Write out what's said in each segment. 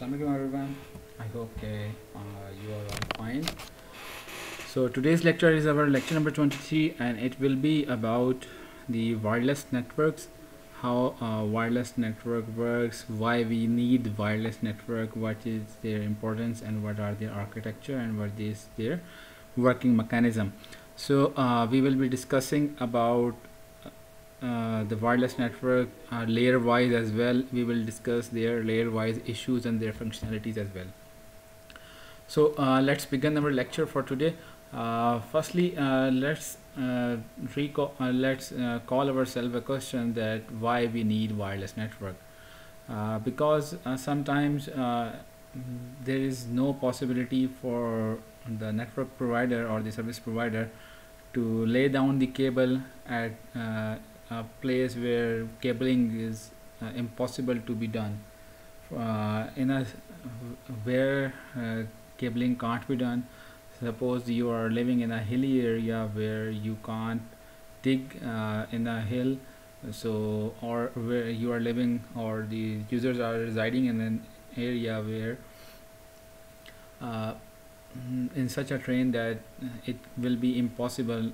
Assalamualaikum everyone. I hope uh, you are all fine. So today's lecture is our lecture number 23 and it will be about the wireless networks, how uh, wireless network works, why we need wireless network, what is their importance and what are their architecture and what is their working mechanism. So uh, we will be discussing about uh, the wireless network uh, layer wise as well. We will discuss their layer wise issues and their functionalities as well. So uh, let's begin our lecture for today. Uh, firstly uh, let's recall let's call ourselves a question that why we need wireless network. Because sometimes there is no possibility for the network provider or the service provider to lay down the cable at a place where cabling is uh, impossible to be done. Uh, in a where uh, cabling can't be done suppose you are living in a hilly area where you can't dig uh, in a hill so or where you are living or the users are residing in an area where uh, in such a terrain that it will be impossible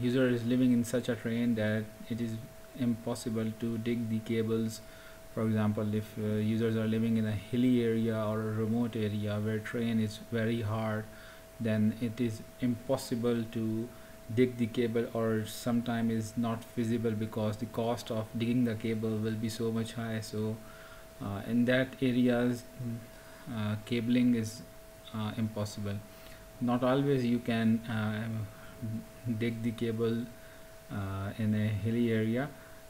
user is living in such a terrain that it is impossible to dig the cables. For example if uh, users are living in a hilly area or a remote area where terrain is very hard then it is impossible to dig the cable or sometime is not feasible because the cost of digging the cable will be so much high. So uh, in that areas uh, cabling is uh, impossible. Not always you can uh, dig the cable uh, in a hilly area.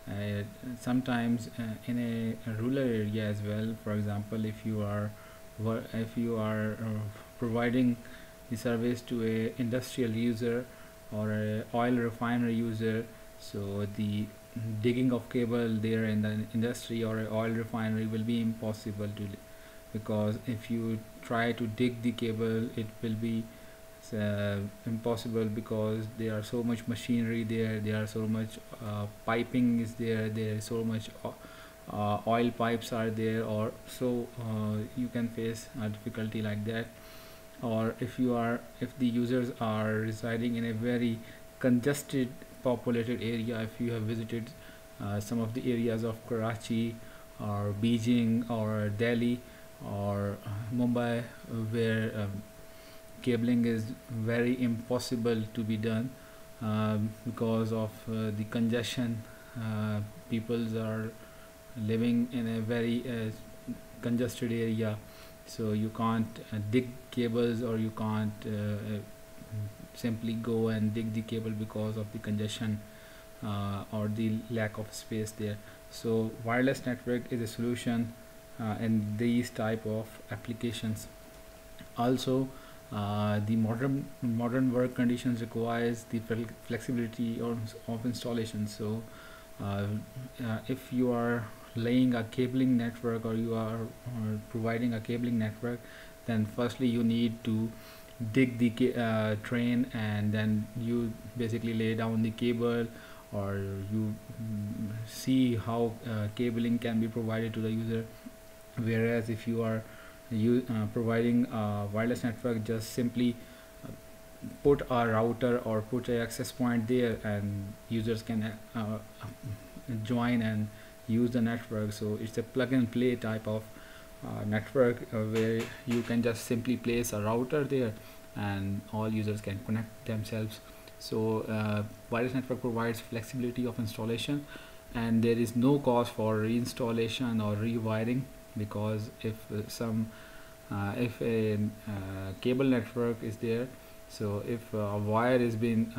Uh, sometimes in a, rural area as well. For example if you are if you are providing the service to a industrial user or a oil refinery user so the digging of cable there in the industry or oil refinery will be impossible to because if you try to dig the cable it will be uh, impossible because there are so much machinery there there are so much uh, piping is there there is so much uh, oil pipes are there or so uh, you can face a difficulty like that. Or if you are if the users are residing in a very congested populated area if you have visited uh, some of the areas of Karachi or Beijing or Delhi or Mumbai where um, cabling is very impossible to be done um, because of uh, the congestion. Uh, people are living in a very uh, congested area so you can't uh, dig cables or you can't uh, uh, simply go and dig the cable because of the congestion or the lack of space there. So wireless network is a solution in these type of applications. Also uh, the modern modern work conditions requires the flexibility of, of installation. So uh, uh, if you are laying a cabling network or you are providing a cabling network then firstly you need to dig the uh, train and then you basically lay down the cable or you mm, see how uh, cabling can be provided to the user whereas if you are you uh, providing a wireless network just simply uh, put a router or put a access point there and users can uh, uh, join and use the network. So it's a plug and play type of uh, network uh, where you can just simply place a router there and all users can connect themselves. So wireless network provides flexibility of installation and there is no cost for reinstallation or rewiring because if uh, some uh, if a uh, cable network is there so if a wire has been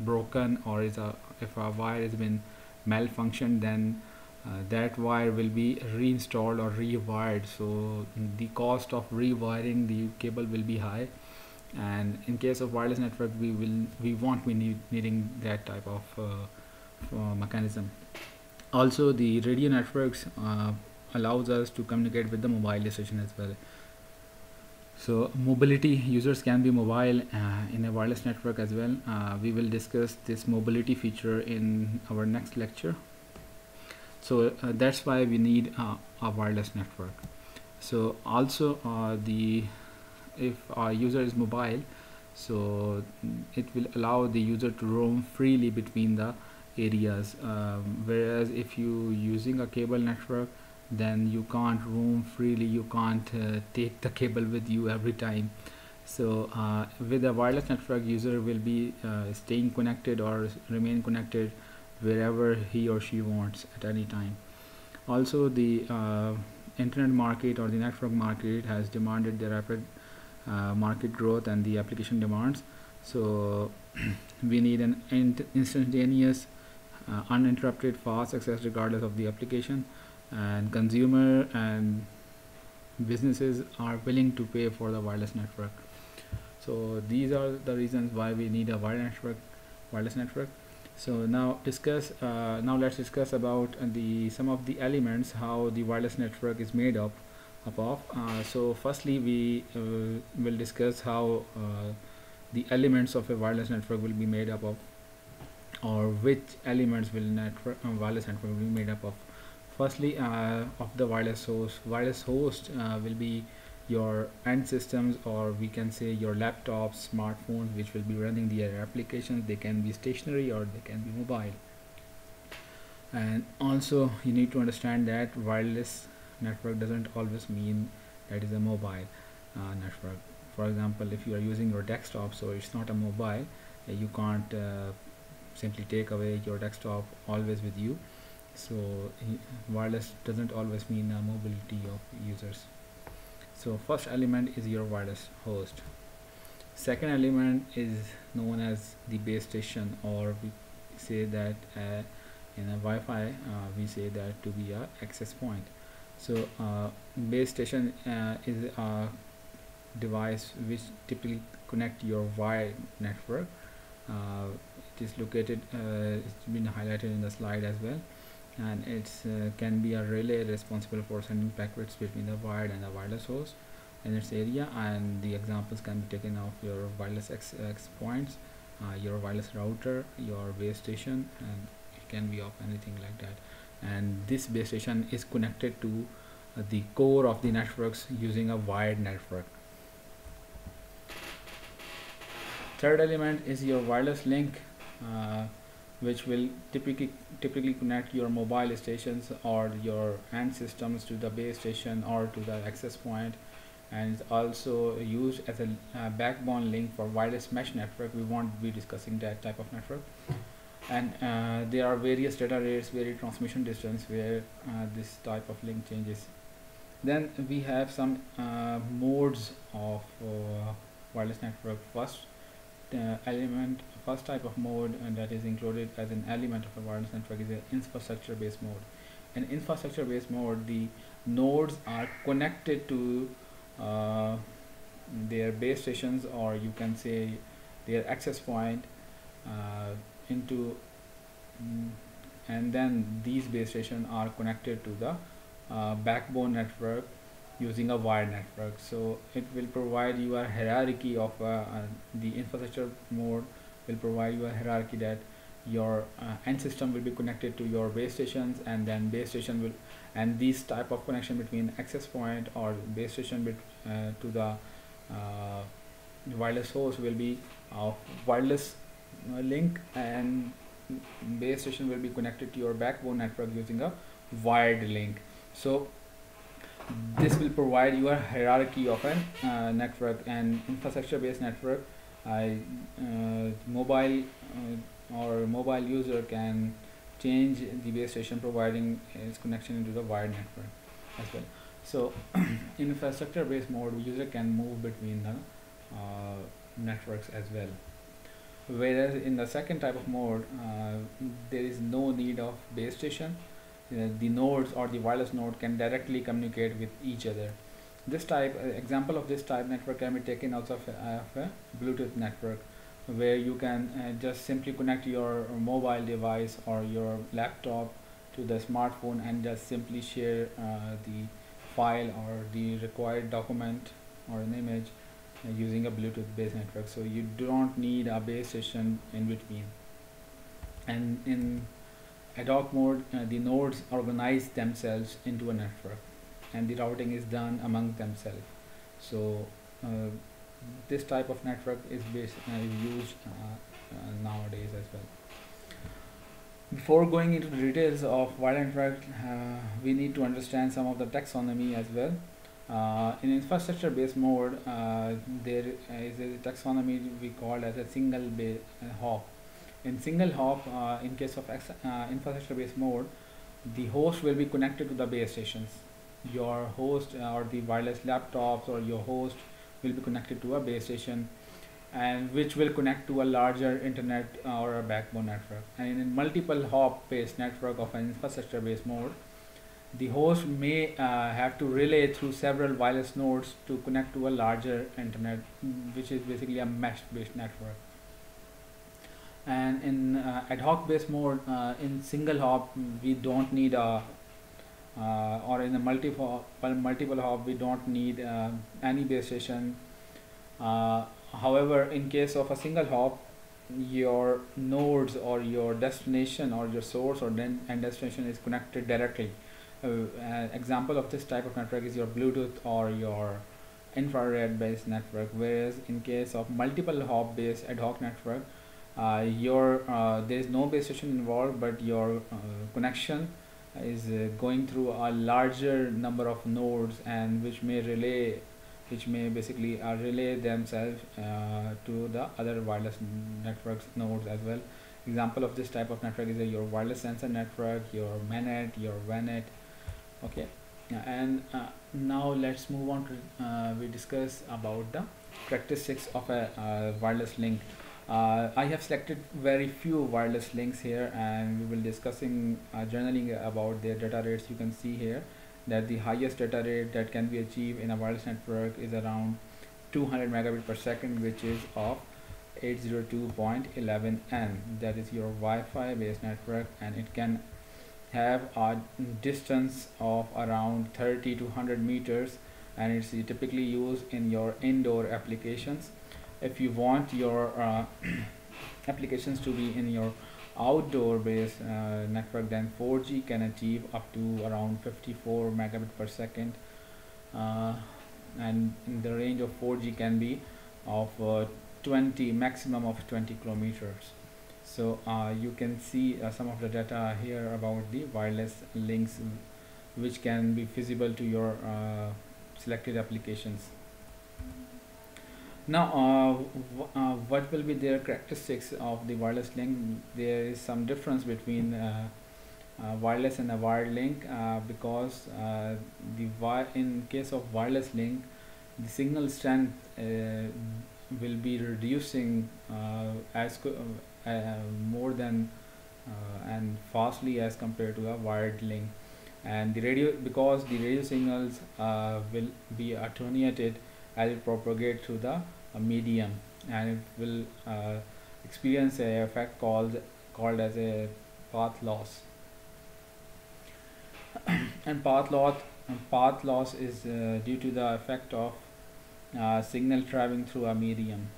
broken or is a if a wire has been malfunctioned then uh, that wire will be reinstalled or rewired. So the cost of rewiring the cable will be high. And in case of wireless network we will we won't be need, needing that type of uh, uh, mechanism. Also the radio networks allows us to communicate with the mobile station as well. So mobility users can be mobile uh, in a wireless network as well. Uh, we will discuss this mobility feature in our next lecture. So uh, that's why we need uh, a wireless network. So also uh, the if our user is mobile so it will allow the user to roam freely between the areas. Um, whereas if you using a cable network then you can't roam freely you can't uh, take the cable with you every time. So uh, with a wireless network user will be uh, staying connected or remain connected wherever he or she wants at any time. Also the uh, internet market or the network market has demanded the rapid uh, market growth and the application demands. So we need an instantaneous uh, uninterrupted fast access regardless of the application and consumer and businesses are willing to pay for the wireless network. So these are the reasons why we need a wireless network wireless network. So now discuss uh, now let's discuss about the some of the elements how the wireless network is made up, up of. Uh, so firstly we uh, will discuss how uh, the elements of a wireless network will be made up of or which elements will network uh, wireless network will be made up of firstly uh, of the wireless host wireless host will be your end systems or we can say your laptops smartphones which will be running their applications. They can be stationary or they can be mobile. And also you need to understand that wireless network doesn't always mean that is a mobile uh, network. For example if you are using your desktop so it's not a mobile uh, you can't uh, simply take away your desktop always with you so wireless doesn't always mean a mobility of users. So first element is your wireless host. Second element is known as the base station or we say that uh, in a Wi-Fi uh, we say that to be a access point. So uh, base station uh, is a device which typically connect your wired network. Uh, it is located uh, it's been highlighted in the slide as well and it uh, can be a relay responsible for sending packets between the wired and the wireless host in its area. And the examples can be taken of your wireless X, X points uh, your wireless router your base station and it can be of anything like that. And this base station is connected to uh, the core of the networks using a wired network. Third element is your wireless link. Uh, which will typically typically connect your mobile stations or your end systems to the base station or to the access point. And it's also used as a uh, backbone link for wireless mesh network. We won't be discussing that type of network. And uh, there are various data rates various transmission distance where uh, this type of link changes. Then we have some uh, modes of uh, wireless network. First uh, element first type of mode and that is included as an element of a wireless network is an infrastructure based mode. In infrastructure based mode the nodes are connected to uh, their base stations or you can say their access point uh, into mm, and then these base stations are connected to the uh, backbone network using a wire network. So it will provide you a hierarchy of uh, uh, the infrastructure mode will provide you a hierarchy that your uh, end system will be connected to your base stations and then base station will and these type of connection between access point or base station uh, to the uh, wireless host will be of wireless uh, link and base station will be connected to your backbone network using a wired link. So this will provide you a hierarchy of a uh, network and infrastructure based network I, uh, mobile uh, or mobile user can change the base station providing its connection into the wired network as well. So in infrastructure based mode user can move between the uh, networks as well. Whereas in the second type of mode uh, there is no need of base station. Uh, the nodes or the wireless node can directly communicate with each other this type uh, example of this type network can be taken out of, of a bluetooth network where you can uh, just simply connect your mobile device or your laptop to the smartphone and just simply share uh, the file or the required document or an image uh, using a Bluetooth based network. So you don't need a base station in between. And in ad hoc mode uh, the nodes organize themselves into a network and the routing is done among themselves. So uh, this type of network is, based, uh, used uh, uh, nowadays as well. Before going into the details of wireless network uh, we need to understand some of the taxonomy as well. Uh, in infrastructure based mode uh, there is a taxonomy we call as a single base uh, hop. In single hop in case of infrastructure based mode the host will be connected to the base stations your host or the wireless laptops or your host will be connected to a base station and which will connect to a larger internet or a backbone network. And in multiple hop based network of an infrastructure based mode the host may uh, have to relay through several wireless nodes to connect to a larger internet which is basically a mesh based network. And in uh, ad hoc based mode uh, in single hop we don't need a uh, or in a multiple multiple hop we don't need uh, any base station. Uh, however in case of a single hop your nodes or your destination or your source or then destination is connected directly. Uh, example of this type of network is your bluetooth or your infrared based network whereas in case of multiple hop based ad hoc network uh, your uh, there is no base station involved but your connection is uh, going through a larger number of nodes and which may relay which may basically uh, relay themselves uh, to the other wireless networks nodes as well. Example of this type of network is your wireless sensor network your manet your vanet okay. And uh, now let's move on to uh, we discuss about the characteristics of a uh, wireless link uh, I have selected very few wireless links here and we will discussing uh, generally about their data rates. You can see here that the highest data rate that can be achieved in a wireless network is around 200 megabit per second which is of 802.11n that is your Wi-Fi based network and it can have a distance of around 30 to 100 meters and it's typically used in your indoor applications if you want your uh, applications to be in your outdoor based uh, network then 4G can achieve up to around 54 megabit per second. Uh, and the range of 4G can be of uh, 20 maximum of 20 kilometers. So uh, you can see uh, some of the data here about the wireless links which can be feasible to your selected applications now uh, uh, what will be their characteristics of the wireless link? There is some difference between uh, wireless and a wired link because the in case of wireless link the signal strength will be reducing as uh, more than uh, and fastly as compared to a wired link. And the radio because the radio signals uh, will be attenuated as it propagates through the medium and it will experience a effect called called as a path loss. And path loss path loss is uh, due to the effect of uh, signal traveling through a medium.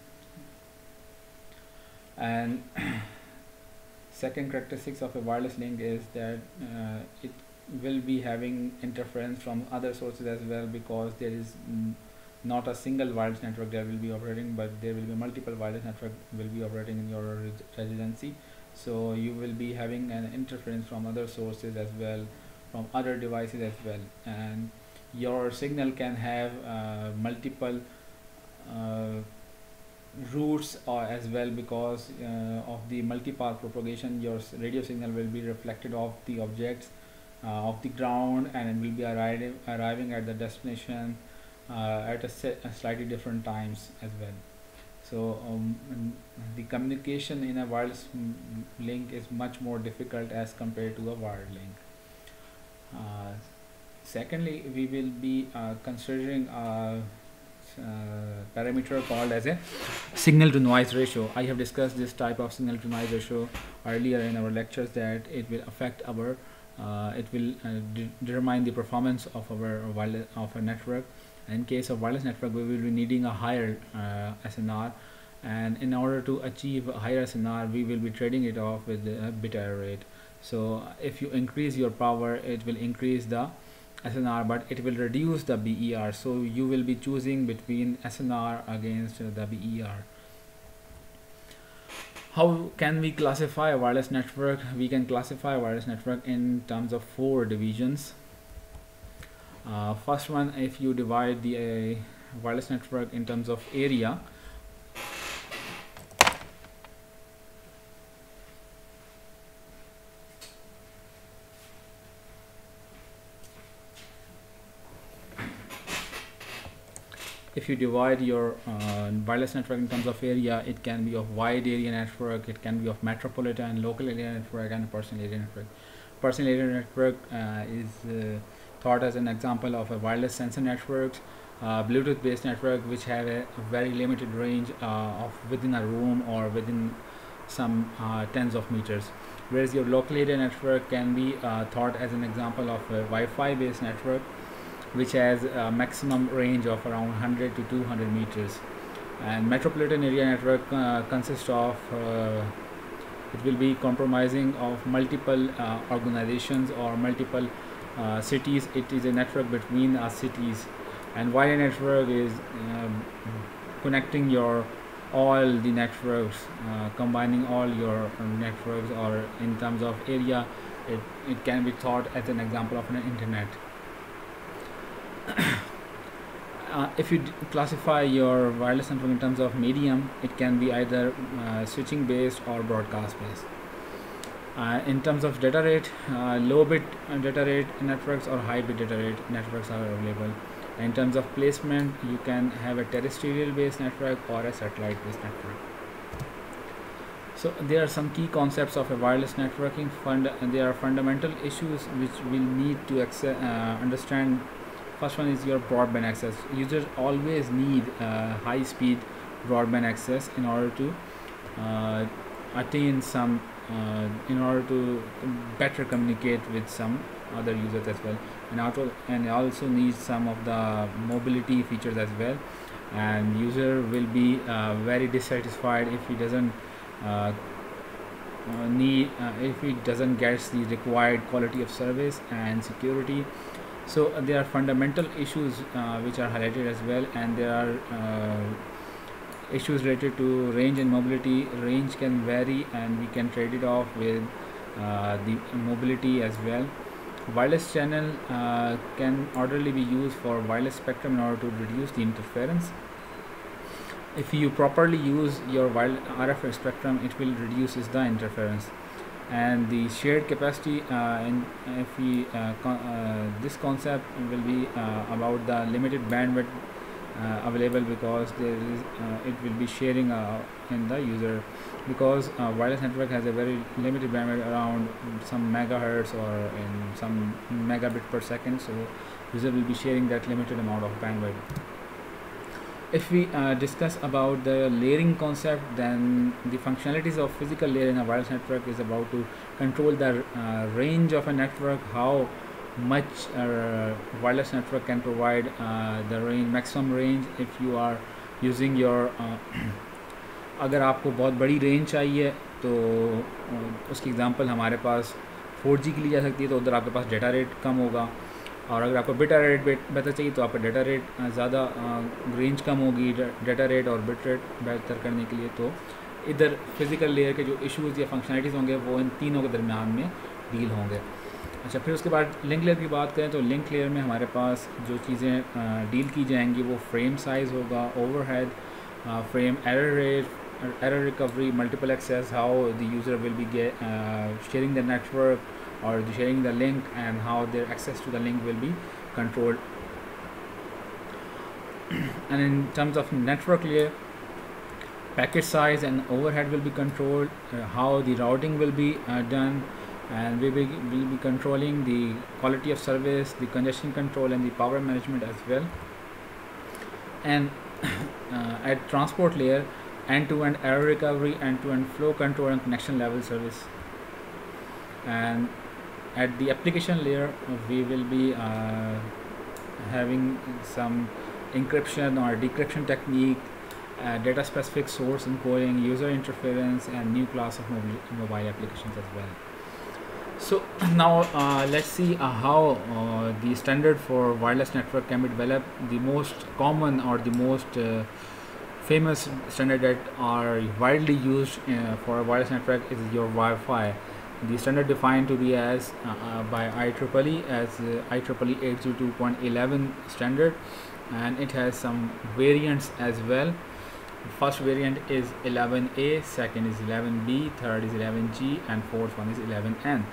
And second characteristics of a wireless link is that uh, it will be having interference from other sources as well because there is not a single wireless network that will be operating but there will be multiple wireless network will be operating in your residency. So you will be having an interference from other sources as well from other devices as well. And your signal can have uh, multiple uh, routes uh, as well because uh, of the multipath propagation your radio signal will be reflected off the objects uh, of the ground and it will be arriving arriving at the destination at a, set, a, slightly different times as well so um, the communication in a wireless link is much more difficult as compared to a wired link uh, secondly we will be uh, considering uh, parameter called as a signal to noise ratio. I have discussed this type of signal to noise ratio earlier in our lectures that it will affect our uh, it will uh, de determine the performance of our wireless of a network. In case of wireless network, we will be needing a higher uh, SNR, and in order to achieve a higher SNR, we will be trading it off with bit error rate. So if you increase your power, it will increase the SNR but it will reduce the BER so you will be choosing between SNR against the BER how can we classify a wireless network? We can classify a wireless network in terms of four divisions uh, first one if you divide the uh, wireless network in terms of area if you divide your uh, wireless network in terms of area it can be of wide area network it can be of metropolitan local area network and personal area network. Personal area network uh, is uh, thought as an example of a wireless sensor network uh, Bluetooth based network which have a very limited range uh, of within a room or within some uh, tens of meters. Whereas your local area network can be thought as an example of a Wi-Fi based network which has a maximum range of around 100 to 200 meters. And metropolitan area network uh, consists of uh, it will be compromising of multiple uh, organizations or multiple uh, cities it is a network between our cities and wire network is um, connecting your all the networks uh, combining all your networks or in terms of area it, it can be thought as an example of an internet uh, if you classify your wireless network in terms of medium, it can be either uh, switching based or broadcast based. Uh, in terms of data rate, uh, low bit data rate networks or high bit data rate networks are available. In terms of placement, you can have a terrestrial based network or a satellite based network. So there are some key concepts of a wireless networking. Fund there are fundamental issues which we'll need to uh, understand first one is your broadband access users always need uh, high speed broadband access in order to uh, attain some uh, in order to better communicate with some other users as well. And also and also needs some of the mobility features as well. And user will be uh, very dissatisfied if he doesn't uh, uh, need if he doesn't get the required quality of service and security. So uh, there are fundamental issues uh, which are highlighted as well. And there are uh, issues related to range and mobility. Range can vary and we can trade it off with uh, the mobility as well. Wireless channel uh, can orderly be used for wireless spectrum in order to reduce the interference. If you properly use your RF spectrum it will reduces the interference. And the shared capacity uh, and if we uh, con uh, this concept will be uh, about the limited bandwidth uh, available because there is uh, it will be sharing uh, in the user. Because wireless network has a very limited bandwidth around some megahertz or in some megabit per second so user will be sharing that limited amount of bandwidth. If we uh, discuss about the layering concept then the functionalities of physical layer in a wireless network is about to control the uh, range of a network how much uh, wireless network can provide uh, the range maximum range if you are using your अगर आपको बहुत बड़ी range चाहिए तो उसकी example हमारे पास 4G के लिए जा सकती है तो उधर आपके पास डेटा रेट कम होगा। और अगर आपको बिटा रेट बेहतर चाहिए तो आपका डेटा रेट ज़्यादा रेंज कम होगी डेटा रेट और बिट रेट बेहतर करने के लिए। तो इधर फ़िज़िकल लेयर के जो इश्यूज़ या फंक्शनलिटीज़ होंगे वो इन तीनों के दरमियान में डील होंगे। अच्छा फिर उसके बाद लिंक लेयर की बात करें तो लिंक लेयर में हमारे पास जो चीज़ें डील की जाएँगी वो फ्रेम साइज़ होगा overhead frame error rate error recovery multiple access how the user will be gay sharing the network और sharing the link and how their access to the link will be controlled and in terms of network layer package size and overhead will be control how the routing will be done and we will we'll be controlling the quality of service the congestion control and the power management as well. And uh, at transport layer end-to-end -end error recovery end-to-end -end flow control and connection level service. And at the application layer we will be uh, having some encryption or decryption technique uh, data specific source encoding user interference and new class of mobile applications as well So now uh, let's see uh, how uh, the standard for wireless network can be developed. The most common or the most uh, famous standard that are widely used uh, for wireless network is your Wi-Fi. The standard defined to be as uh, by IEEE as IEEE 802.11 standard and it has some variants as well first variant is 11a second is 11b third is 11g and fourth one is 11n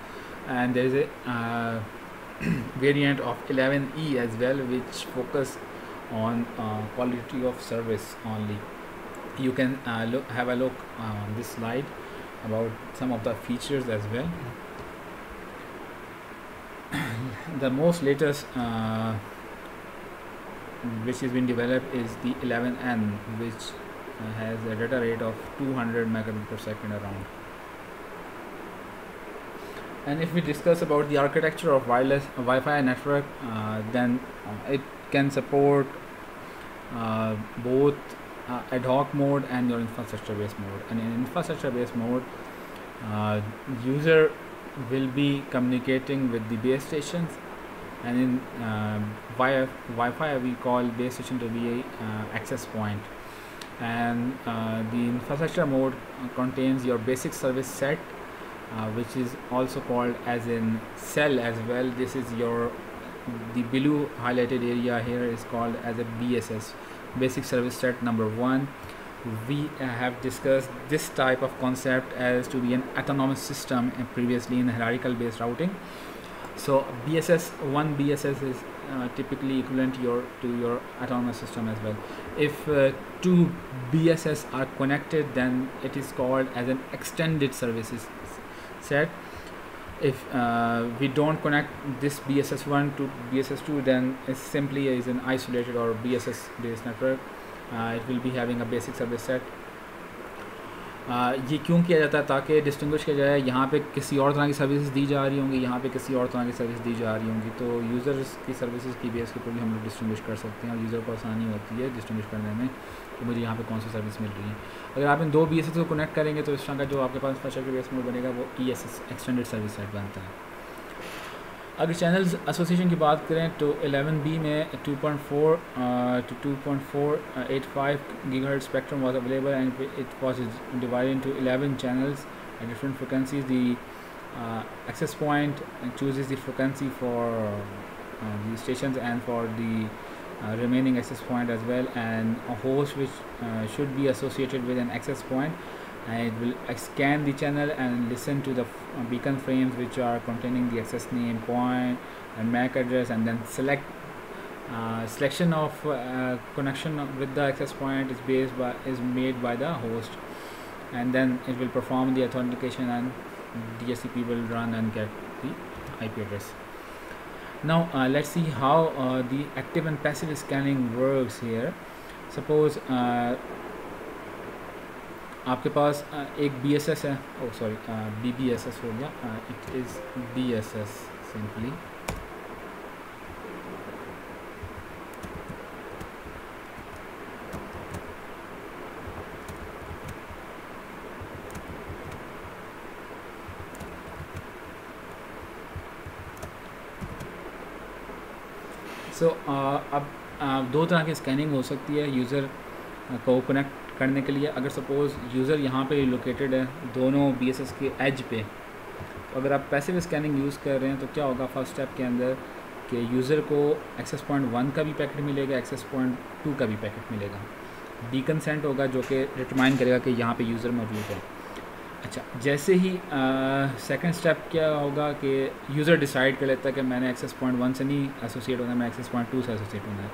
and there is a uh, variant of 11e as well which focus on uh, quality of service only. You can uh, look have a look on this slide about some of the features as well. The most latest uh, which has been developed is the 11n which uh, has a data rate of 200 megabit per second around and if we discuss about the architecture of wireless uh, Wi-Fi network uh, then uh, it can support uh, both uh, ad hoc mode and your infrastructure based mode and in infrastructure based mode user will be communicating with the base stations and in uh, Wi-Fi we call base station to be a uh, access point. and uh, the infrastructure mode contains your basic service set uh, which is also called as in cell as well. This is your the blue highlighted area here is called as a BSS basic service set number one. We have discussed this type of concept as to be an autonomous system previously in hierarchical based routing. So bss one bss is uh, typically equivalent to your to your autonomous system as well. If uh, two bss are connected then it is called as an extended services set if uh, we don't connect this bss1 to bss2 then it simply is an isolated or bss based network. Uh, it will be having a basic service set. ये क्यों किया जाता है? ताकि distinguish किया जाए यहाँ पे किसी और तरह की सर्विसेज़ दी जा रही होंगी यहाँ पे किसी और तरह की सर्विस दी जा रही होंगी। तो यूज़र्स की सर्विसेज़ की बेस के ऊपर भी हम लोग डिस्टिंग्विश कर सकते हैं और यूज़र को आसानी होती है डिस्टिंग्विश करने में। कि मुझे यहाँ पे कौन सी सर्विस मिल रही है। अगर आप इन दो बी को कनेक्ट करेंगे तो इस तरह का जो आपके पास इंफ्रास्ट्रक्चर बेस मोड बनेगा, वो E S S extended service set बनता है। अगर चैनल्स एसोसिएशन की बात करें तो 11 बी में 2.4 two point four eight five Geiger spectrum was available and it was was divided into eleven channels at different frequencies the access point chooses the frequency for the stations and for the uh, remaining access point as well and a host which uh, should be associated with an access point. And it will scan the channel and listen to the uh, beacon frames which are containing the access name point and MAC address and then select uh, selection of uh, connection with the access point is based by is made by the host. And then it will perform the authentication and DHCP will run and get the IP address now uh, let's see how uh, the active and passive scanning works here suppose uh, आपके पास एक B S S है ओ sorry B B S S हो गया it is B S S simply दो तरह की scanning हो सकती है यूज़र को कनेक्ट करने के लिए। अगर सपोज़ यूज़र यहाँ पे लोकेटेड है, दोनों बीएसएस के एज पे तो अगर आप पैसिव स्कैनिंग यूज़ कर रहे हैं तो क्या होगा फ़र्स्ट स्टेप के अंदर कि यूज़र को एक्सेस पॉइंट वन का भी पैकेट मिलेगा एक्सेस पॉइंट टू का भी पैकेट मिलेगा। डी कंसेंट होगा, जो कि डिटरमाइन करेगा कि यहाँ पे यूज़र मौजूद है। अच्छा जैसे ही सेकंड स्टेप क्या होगा कि यूज़र डिसाइड कर लेता है कि मैंने एक्सेस पॉइंट वन से नहीं एसोसिएट होना मैं एक्सेस पॉइंट टू से एसोसिएट होना है।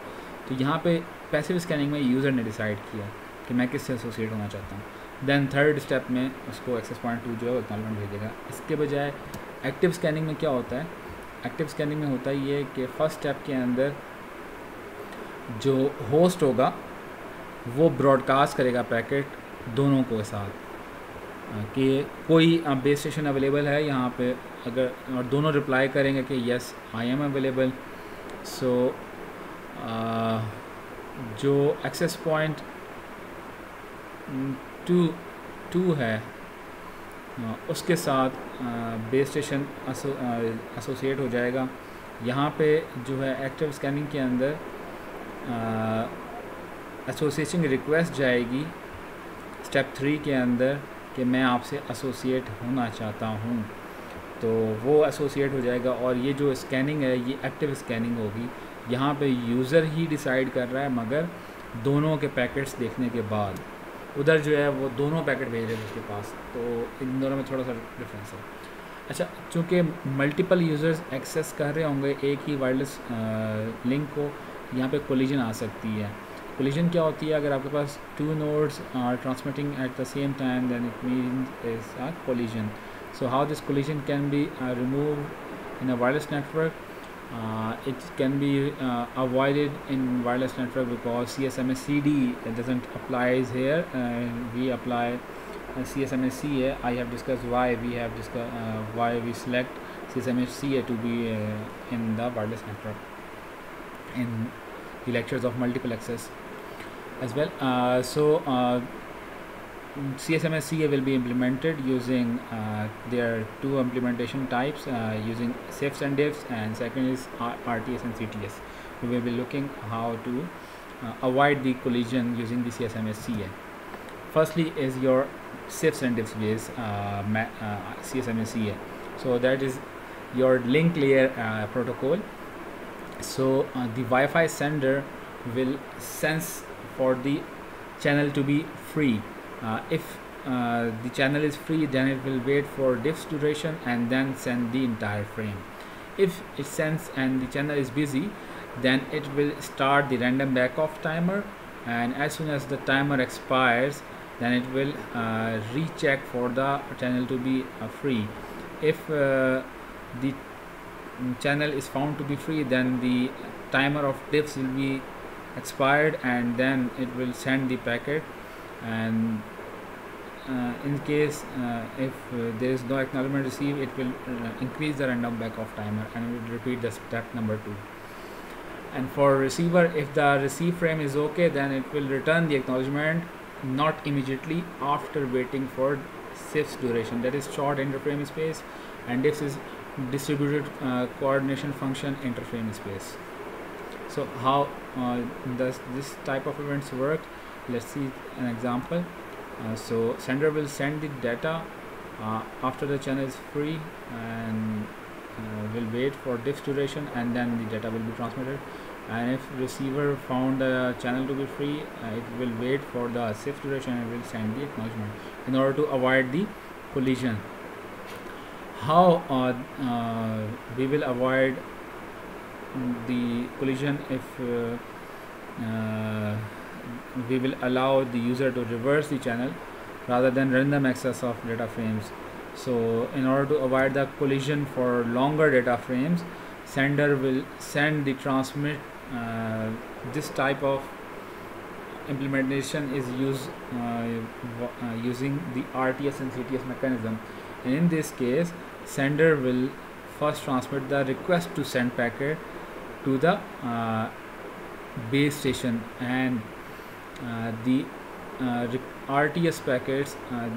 तो यहाँ पे पैसिव स्कैनिंग में यूज़र ने डिसाइड किया कि मैं किससे एसोसिएट होना चाहता हूँ। देन थर्ड स्टेप में उसको एक्सेस पॉइंट टू जो है एक्नॉलमेंट भेजेगा। इसके बजाय एक्टिव स्कैनिंग में क्या होता है? एक्टिव स्कैनिंग में होता है ये कि फ़र्स्ट स्टेप के अंदर जो होस्ट होगा, वो ब्रॉडकास्ट करेगा पैकेट दोनों को साथ। कि कोई बेस स्टेशन अवेलेबल है यहाँ पे, अगर, और दोनों रिप्लाई करेंगे कि yes I am available so जो एक्सेस पॉइंट टू टू है उसके साथ बेस स्टेशन एसोसिएट हो जाएगा। यहाँ पे जो है एक्टिव स्कैनिंग के अंदर एसोसिएशन रिक्वेस्ट जाएगी। स्टेप थ्री के अंदर कि मैं आपसे एसोसिएट होना चाहता हूँ। तो वो एसोसिएट हो जाएगा और ये जो स्कैनिंग है, ये एक्टिव स्कैनिंग होगी। यहाँ पे यूज़र ही डिसाइड कर रहा है मगर दोनों के पैकेट्स देखने के बाद। उधर जो है वो दोनों पैकेट भेज रहे हैं उसके पास तो इन दोनों में थोड़ा सा डिफरेंस है। अच्छा चूँकि मल्टीपल यूज़र्स एक्सेस कर रहे होंगे एक ही वायरलेस लिंक को यहाँ पे कोलिजन आ सकती है। कोलिजन क्या होती है? अगर आपके पास two nodes are transmitting at the same time then it mean is a collision so how this can be uh, removed in a wireless network? Uh, it can be uh, avoided in wireless network because CSMA-CD doesn't applies here and we apply CSMA-CA I have discussed why we have discussed why we select CSMA-CA to be in the wireless network in the lectures of multiple access as well. Uh, so CSMA-CA will be implemented using uh, their two implementation types uh, using SIFS and DIFS and second is RTS and CTS. We will be looking how to uh, avoid the collision using the CSMA-CA. Firstly is your SIFS and DIFS based uh, uh CSMA-CA. So that is your link layer uh, protocol. So the Wi-Fi sender will sense for the channel to be free if uh, the channel is free then it will wait for DIFS duration and then send the entire frame. If it sends and the channel is busy then it will start the random back off timer. And as soon as the timer expires then it will uh, recheck for the channel to be uh, free. If uh, the channel is found to be free then the timer of DIFS will be expired and then it will send the packet. And uh, in case uh, if uh, there is no acknowledgement received it will increase the random back off timer and will repeat the step number two. And for receiver if the receive frame is okay then it will return the acknowledgement not immediately after waiting for SIFS duration. That is short interframe space and this is distributed uh, coordination function interframe space. So how uh, does this type of events work? Let's see an example uh, so sender will send the data uh, after the channel is free and uh, will wait for DIFS duration and then the data will be transmitted. And if receiver found the channel to be free uh, it will wait for the SIFS duration and will send the acknowledgement in order to avoid the collision. How uh, uh, we will avoid the collision if we will allow the user to reverse the channel rather than random access of data frames. So in order to avoid the collision for longer data frames sender will send the transmit uh, this type of implementation is used uh, uh, using the RTS and CTS mechanism. And in this case sender will first transmit the request to send packet to the uh, base station and the uh, RTS packets uh,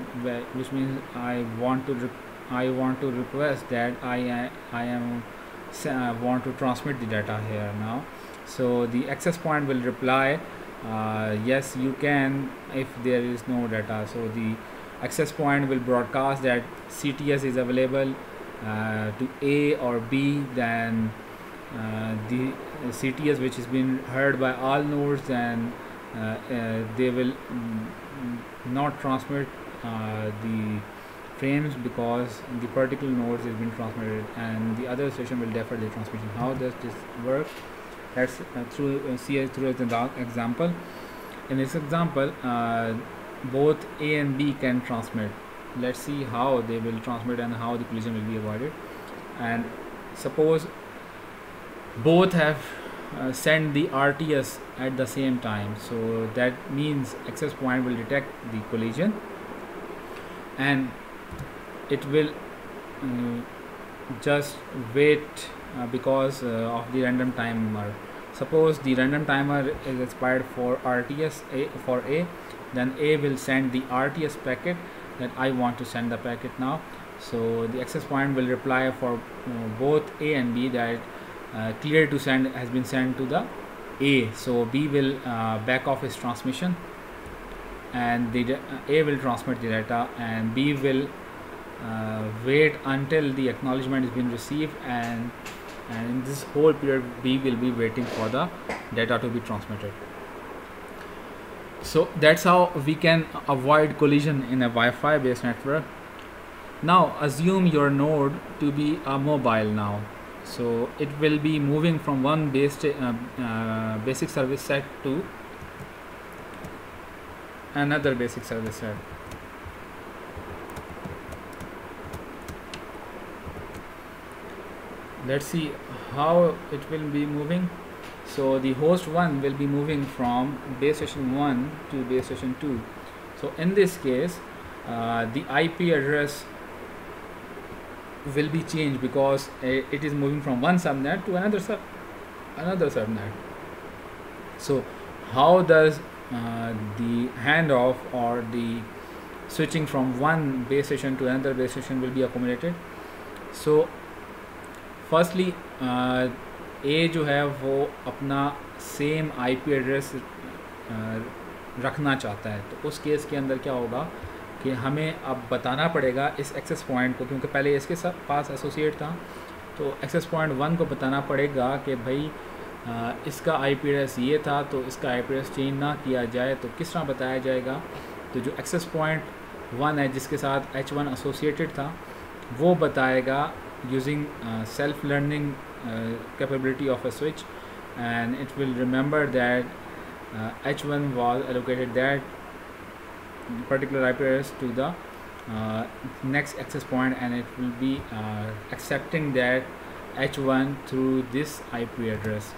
which means I want to I want to request that I I am want to transmit the data here now. So the access point will reply uh, yes you can if there is no data. So the access point will broadcast that CTS is available uh, to A or B then uh, the CTS which has been heard by all nodes and uh, uh, they will not transmit uh, the frames because the particular nodes is being transmitted and the other station will defer the transmission. How does this work? Let's uh, through uh, see it through an example. In this example uh, both a and b can transmit. Let's see how they will transmit and how the collision will be avoided. And suppose both have uh, send the RTS at the same time. So that means access point will detect the collision and it will uh, just wait uh, because uh, of the random timer. Suppose the random timer is expired for RTS A for A then A will send the RTS packet that I want to send the packet now. So the access point will reply for uh, both A and B that clear to send has been sent to the A. So B will uh, back off its transmission and the A will transmit the data and B will uh, wait until the acknowledgement has been received and and in this whole period B will be waiting for the data to be transmitted. So that's how we can avoid collision in a Wi-Fi based network. Now assume your node to be a mobile now so it will be moving from one base uh, uh, basic service set to another basic service set. Let's see how it will be moving. So the host 1 will be moving from base station 1 to base station 2 so in this case uh, the IP address will be changed because it is moving from one subnet to another sub another subnet so how does uh, the handoff or the switching from one base station to another base station will be accommodated so firstly uh, ए जो है वो अपना same IP address रखना चाहता है तो उस केस के अंदर क्या होगा कि हमें अब बताना पड़ेगा इस एक्सेस पॉइंट को क्योंकि पहले इसके पास एसोसिएट था। तो एक्सेस पॉइंट वन को बताना पड़ेगा कि भाई आ, इसका आईपी एड्रेस ये था तो इसका आईपी एड्रेस चेंज ना किया जाए तो किस तरह बताया जाएगा? तो जो एक्सेस पॉइंट वन है जिसके साथ एच वन एसोसिएटेड था वो बताएगा using self learning capability of of a switch and it will remember that h1 was allocated that particular IP address to the uh, next access point and it will be uh, accepting that h1 through this IP address.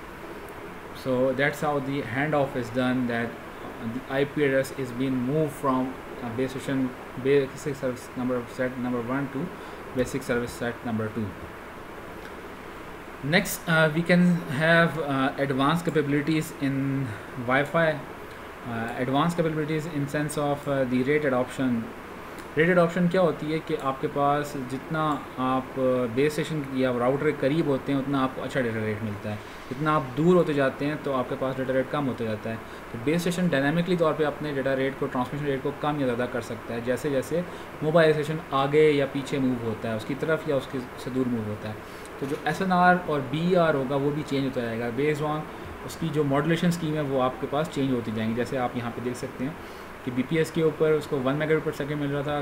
So that's how the handoff is done that the IP address is being moved from uh, base station basic service number set number 1 to basic service set number 2 next uh, we can have uh, advanced capabilities in Wi-Fi uh, capabilities in sense of uh, the rate adoption. Rate adoption क्या होती है कि आपके पास जितना आप base station या router के करीब होते हैं उतना आपको अच्छा डेटा रेट मिलता है। जितना आप दूर होते जाते हैं तो आपके पास डेटा रेट कम होता जाता है। तो बेस स्टेशन डायनामिकली तौर पे अपने डेटा रेट को ट्रांसमिशन रेट को कम या ज़्यादा कर सकता है। जैसे जैसे मोबाइल स्टेशन आगे या पीछे मूव होता है उसकी तरफ़ या उसके से दूर मूव होता है। तो जो एसएनआर और बीआर होगा वो भी चेंज होता जाएगा। बेस्ड ऑन उसकी जो मॉडलेशन स्कीम है, वो आपके पास चेंज होती जाएँगी। जैसे आप यहाँ पे देख सकते हैं कि बी के ऊपर उसको वन मेगा पर सेकेंड मिल रहा था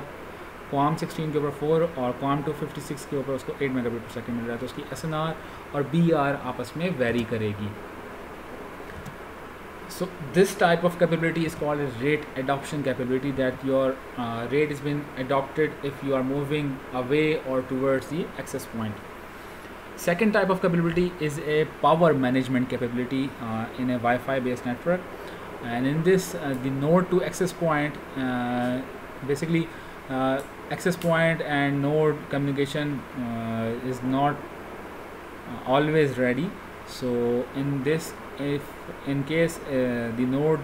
कॉम सिक्सटीन के ऊपर फोर और कॉम टू फिफ्टी सिक्स के ऊपर उसको एट मेगा पर सेकेंड मिल रहा था तो उसकी एसएनआर और बी आपस में वेरी करेगी। So this type of capability is called rate adoption capability that your rate is been adopted if you are moving away और towards the access point Second type of capability is a power management capability uh, in a Wi-Fi based network. And in this uh, the node to access point uh, basically uh, access point and node communication uh, is not uh, always ready. So in this if in case the node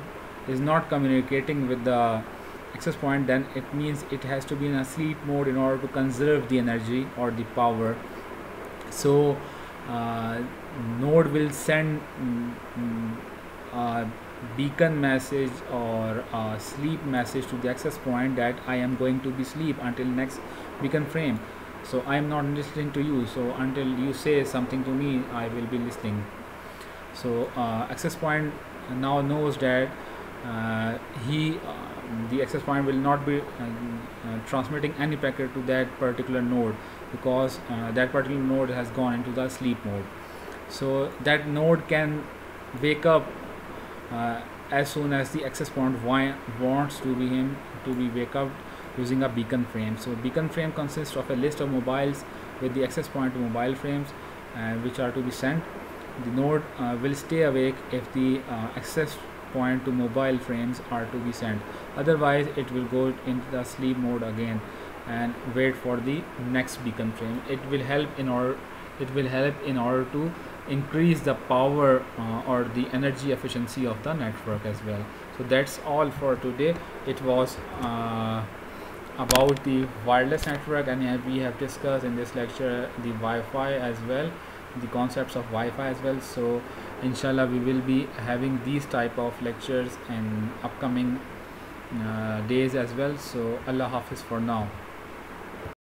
is not communicating with the access point then it means it has to be in a sleep mode in order to conserve the energy or the power so uh, node will send mm, a beacon message or a sleep message to the access point that I am going to be sleep until next beacon frame. So I am not listening to you. So until you say something to me I will be listening. So uh, access point now knows that uh, he uh, the access point will not be uh, uh, transmitting any packet to that particular node because uh, that particular node has gone into the sleep mode. So that node can wake up uh, as soon as the access point wants to be him to be wake up using a beacon frame. So beacon frame consists of a list of mobiles with the access point to mobile frames uh, which are to be sent. The node uh, will stay awake if the uh, access point to mobile frames are to be sent. Otherwise it will go into the sleep mode again and wait for the next beacon frame. It will help in order it will help in order to increase the power uh, or the energy efficiency of the network as well. So that's all for today. It was uh, about the wireless network and we have discussed in this lecture the Wi-Fi as well the concepts of Wi-Fi as well. So inshallah we will be having these type of lectures in upcoming uh, days as well. So Allah Hafiz for now